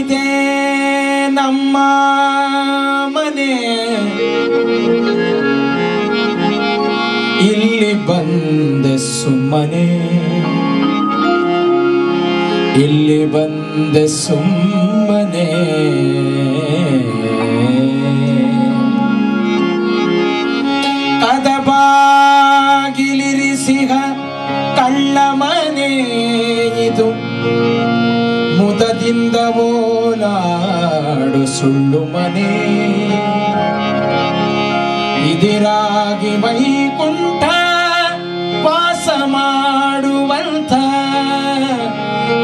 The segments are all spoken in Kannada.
ಇದೆ ನಮ್ಮ ಮನೆ. ಇಲ್ಲಿ ಬಂದೆ ಸುಮ್ಮನೆ. ಇಲ್ಲಿ ಬಂದೆ ಸುಮ್ಮನೆ. ಮುದದಿಂದ ಓಲಾಡು ಸುಳ್ಳು ಮನೆ. ಇದಿರಾಗಿ ವೈಕುಂಠ ವಾಸ ಪದುಮನ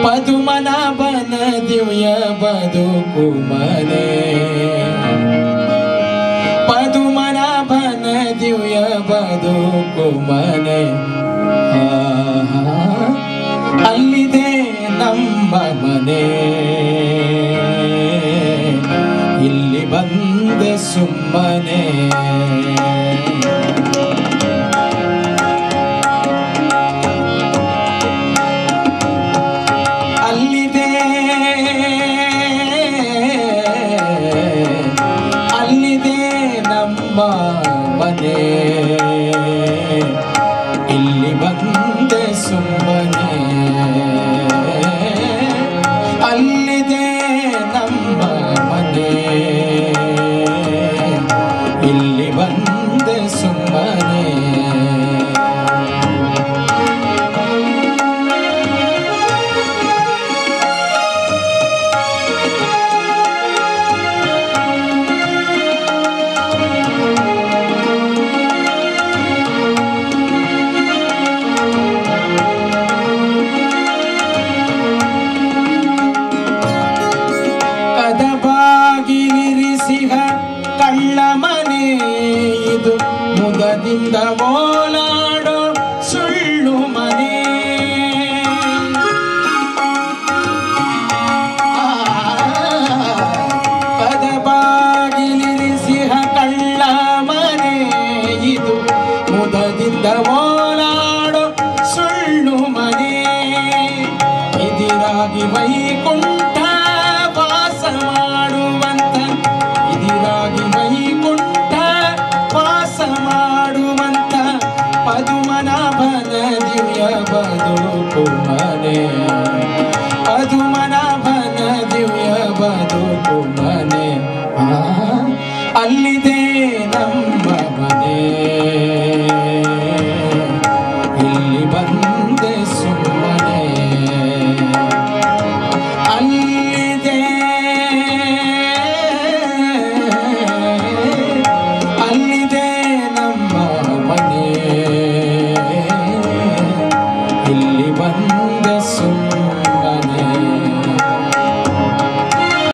ಪದುಮನಾಭನ ದಿವ್ಯ ಬದುಕು ಮನೆ ಪದುಮನಾಭನ ದಿವ್ಯ ಬದುಕು ಮನೆ ಅಲ್ಲಿದೆ ನಮ್ಮ ಮನೆ. ಸುಮ್ಮನೆ. ಅಲ್ಲಿದೆ. ಅಲ್ಲಿದೆ ನಮ್ಮ ಮನೆ. ಮನೆ ಇದು. ಮುದದಿಂದ ಓಲಾಡೋ ಸುಳ್ಳು ಮನೆ. ಆ, ಕದಬಾಗಿಲಿರಿಸಿಹ ಕಳ್ಳ ಮನೆ ಇದು. ಮುದದಿಂದ ಓಲಾಡೋ ಸುಳ್ಳು ಮನೆ. ಇದಿರಾಗಿ ವೈಕುಂಠ ಪದುಮನಾಭನ